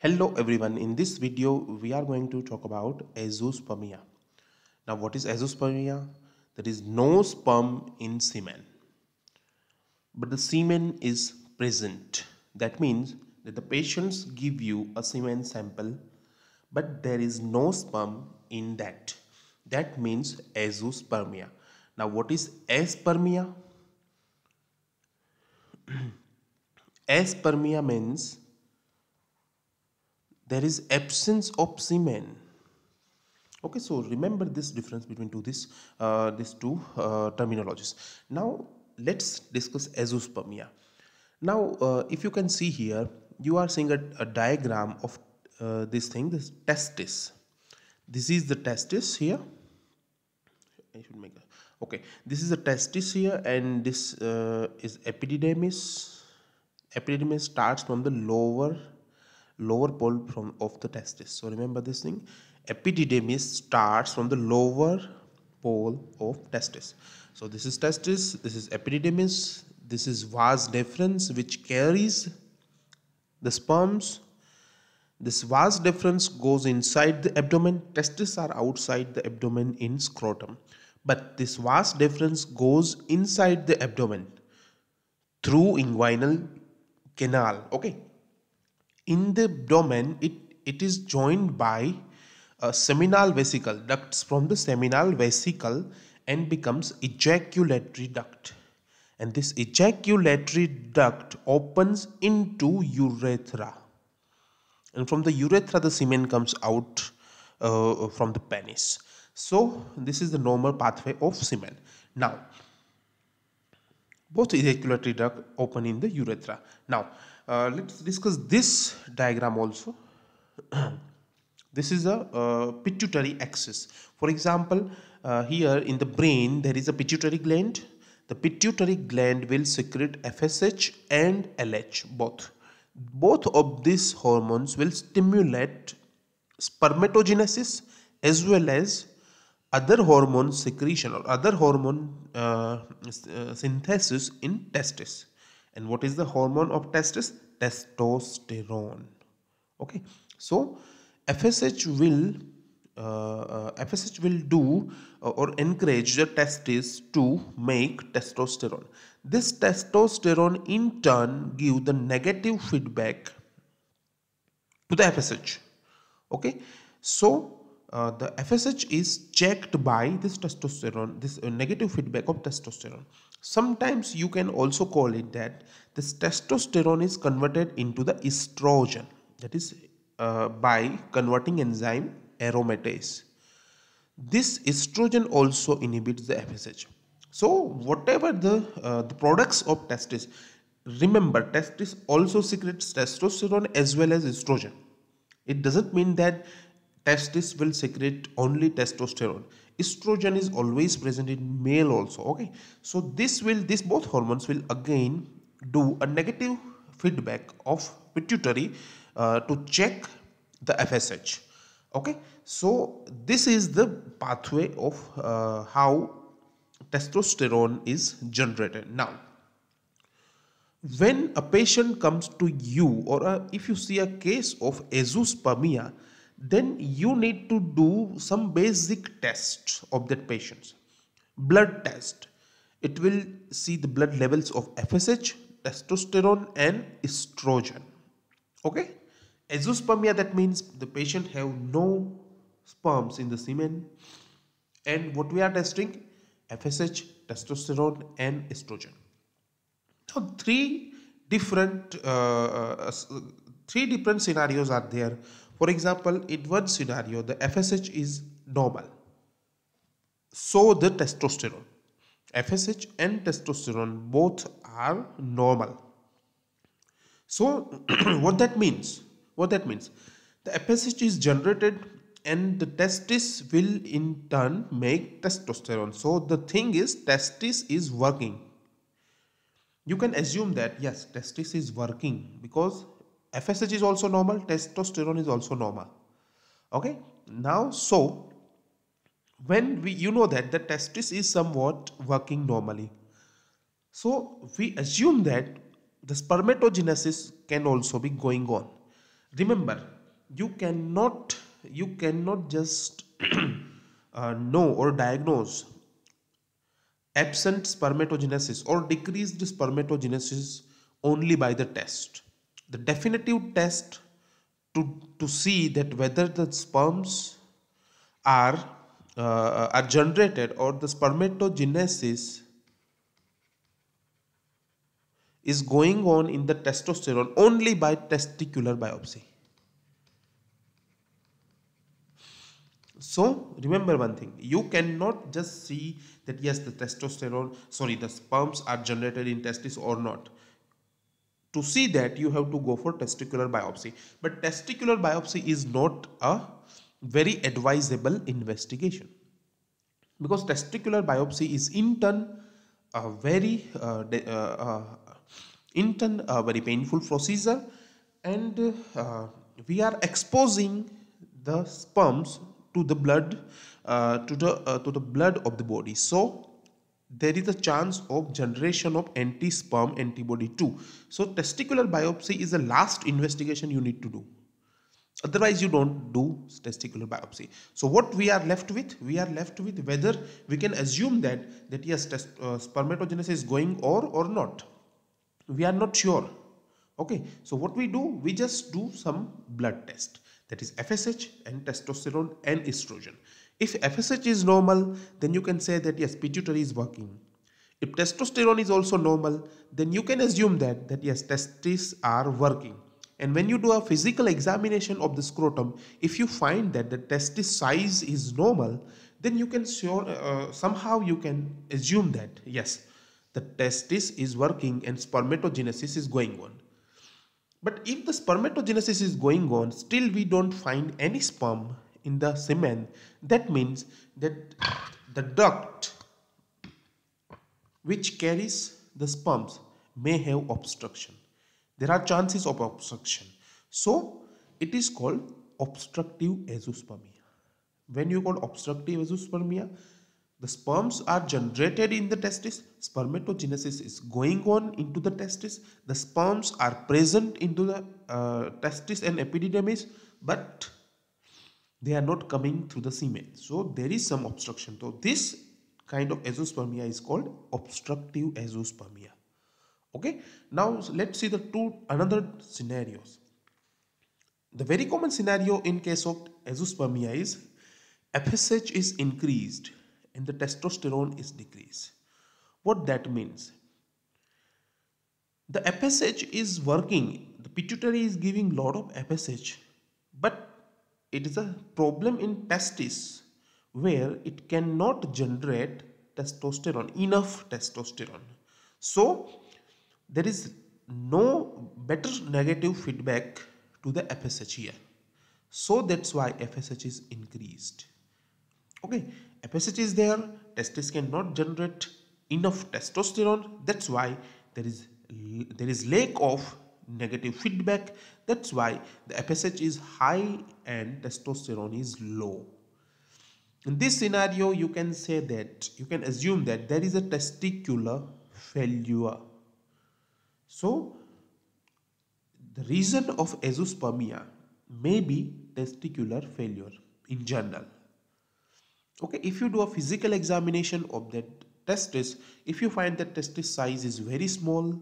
Hello everyone, in this video we are going to talk about azoospermia. Now what is azoospermia? There is no sperm in semen but the semen is present. That means that the patients give you a semen sample but there is no sperm in that. That means azoospermia. Now what is aspermia? aspermia means there is absence of semen. Okay so remember this difference between two this uh, these two uh, terminologies. Now let's discuss azoospermia. Now uh, if you can see here you are seeing a, a diagram of uh, this thing this testis. This is the testis here. I should make a, okay this is the testis here and this uh, is epididymis. Epididymis starts from the lower lower pole from of the testis. So remember this thing. Epididymis starts from the lower pole of testis. So this is testis this is epididymis. This is vas deferens which carries the sperms. This vas deferens goes inside the abdomen. Testes are outside the abdomen in scrotum. But this vas deferens goes inside the abdomen through inguinal canal. Okay in the abdomen it it is joined by a seminal vesicle ducts from the seminal vesicle and becomes ejaculatory duct. And this ejaculatory duct opens into urethra. And from the urethra the semen comes out uh, from the penis. So this is the normal pathway of semen. Now both ejaculatory duct open in the urethra. Now uh, let's discuss this diagram also. This is a uh, pituitary axis. For example uh, here in the brain there is a pituitary gland. The pituitary gland will secrete FSH and LH both. Both of these hormones will stimulate spermatogenesis as well as other hormone secretion or other hormone uh, uh, synthesis in testis. And what is the hormone of testis testosterone. Okay? So fsh will uh, uh fsh will do uh, or encourage the testes to make testosterone. This testosterone in turn give the negative feedback to the fsh okay? So uh, the FSH is checked by this testosterone, this uh, negative feedback of testosterone. Sometimes you can also call it that this testosterone is converted into the estrogen, that is uh, by converting enzyme aromatase. This estrogen also inhibits the FSH. So whatever the uh, the products of testis, remember testis also secretes testosterone as well as estrogen. It doesn't mean that testis will secrete only testosterone. Estrogen is always present in male also okay? So this will this both hormones will again do a negative feedback of pituitary uh, to check the fsh okay? So this is the pathway of uh, how testosterone is generated. Now when a patient comes to you or if you see a case of azoospermia then you need to do some basic tests of that patient. Blood test. It will see the blood levels of fsh testosterone and estrogen. Okay? Azoospermia that means the patient have no sperms in the semen. And what we are testing? Fsh testosterone and estrogen. Now three different uh, uh, three different scenarios are there for example, in one scenario, the FSH is normal. So the testosterone. FSH and testosterone both are normal. So what that means? What that means? The FSH is generated and the testis will in turn make testosterone. So the thing is testis is working. You can assume that yes, testis is working because FSH is also normal, testosterone is also normal. Okay, now so when we you know that the testis is somewhat working normally, so we assume that the spermatogenesis can also be going on. remember you cannot you cannot just uh, know or diagnose absent spermatogenesis or decreased spermatogenesis only by the test the definitive test to to see that whether the sperms are uh, are generated or the spermatogenesis is going on in the testosterone only by testicular biopsy. So remember one thing, you cannot just see that yes the testosterone, sorry the sperms are generated in testis or not. To see that you have to go for testicular biopsy. But testicular biopsy is not a very advisable investigation. Because testicular biopsy is in turn a very uh, uh, uh, in turn a very painful procedure. And uh, we are exposing the sperms to the blood uh, to the to the blood of the body. So there is a chance of generation of anti-sperm antibody too. So testicular biopsy is the last investigation you need to do. Otherwise you don't do testicular biopsy. So what we are left with? We are left with whether we can assume that that yes test, uh, spermatogenesis is going or or not. We are not sure. Okay? So what we do? We just do some blood test. That is FSH and testosterone and estrogen if FSH is normal then you can say that yes pituitary is working if testosterone is also normal then you can assume that that yes testes are working and when you do a physical examination of the scrotum, if you find that the testis size is normal, then you can sure uh, somehow you can assume that yes, the testis is working and spermatogenesis is going on. But if the spermatogenesis is going on, still we don't find any sperm in the semen, that means that the duct which carries the sperms may have obstruction there are chances of obstruction. So it is called obstructive azoospermia. When you call obstructive azoospermia, the sperms are generated in the testis, spermatogenesis is going on into the testis, the sperms are present into the uh, testis and epididymis, but they are not coming through the semen. So there is some obstruction. So this kind of azoospermia is called obstructive azoospermia. Okay? Now let's see the two another scenarios. The very common scenario in case of azoospermia is FSH is increased and the testosterone is decreased. What that means? The FSH is working. The pituitary is giving lot of FSH but it is a problem in testis where it cannot generate testosterone enough testosterone so there is no better negative feedback to the FSH here. So that's why FSH is increased. Okay, FSH is there, testis cannot generate enough testosterone. That's why there is there is lack of negative feedback. That's why the FSH is high and testosterone is low. In this scenario, you can say that you can assume that there is a testicular failure so, the reason of azoospermia may be testicular failure in general. Okay, if you do a physical examination of that testis, if you find that testis size is very small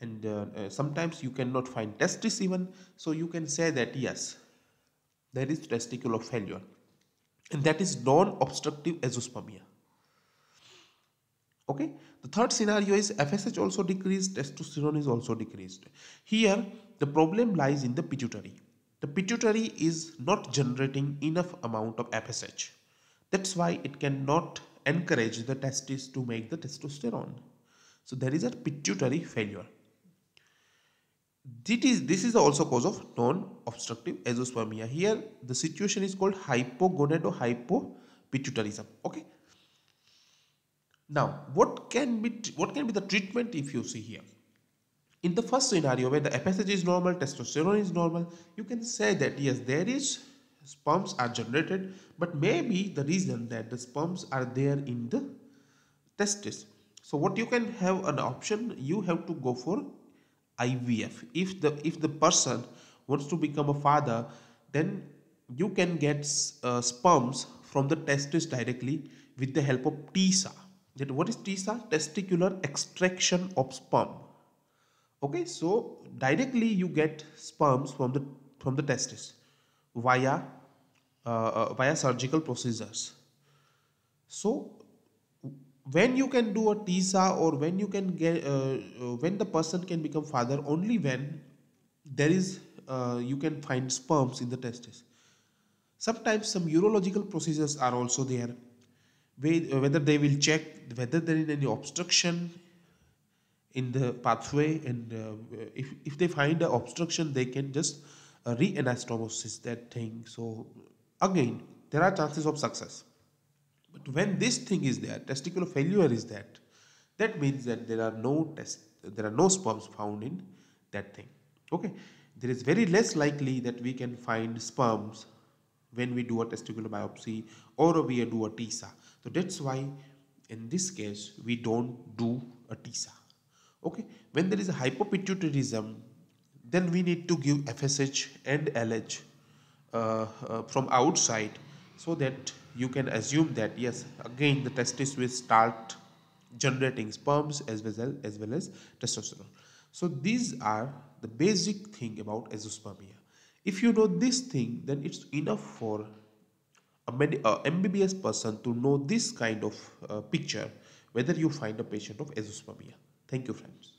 and uh, uh, sometimes you cannot find testis even, so you can say that yes, there is testicular failure. And that is non-obstructive azoospermia. Okay? The third scenario is fsh also decreased testosterone is also decreased. Here the problem lies in the pituitary. The pituitary is not generating enough amount of fsh that's why it cannot encourage the testis to make the testosterone. So there is a pituitary failure is, this is also cause of non-obstructive azoospermia. Here, the situation is called hypogonadotropopituitarism. Okay, now, what can be what can be the treatment if you see here? In the first scenario where the FSH is normal, testosterone is normal, you can say that yes, there is sperms are generated, but maybe the reason that the sperms are there in the testis. So what you can have an option, you have to go for IVF. If the if the person wants to become a father then you can get uh, sperms from the testis directly with the help of TESA. That what is TESA? Testicular extraction of sperm. Okay, so directly you get sperms from the from the testis via uh, uh, via surgical procedures. So when you can do a TESA or when you can get uh, uh, when the person can become father only when there is uh, you can find sperms in the testes. Sometimes some urological procedures are also there uh, whether they will check whether there is any obstruction in the pathway and uh, if, if they find an obstruction they can just uh, re-anastomosis that thing. So again there are chances of success but when this thing is there, testicular failure is that, that means that there are no test, there are no sperms found in that thing. Okay, there is very less likely that we can find sperms when we do a testicular biopsy or we do a TESA. So that's why in this case we don't do a TESA. Okay, when there is a hypopituitarism, then we need to give FSH and LH uh, uh, from outside so that you can assume that yes again the testis will start generating sperms as well as, well as testosterone. So these are the basic thing about azoospermia if you know this thing then it's enough for a, med- a mbbs person to know this kind of uh, picture whether you find a patient of azoospermia thank you friends